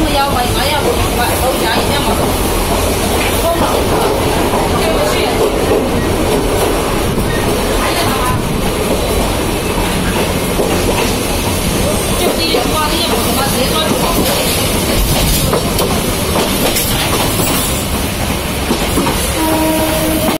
Mua dâu mày, mày!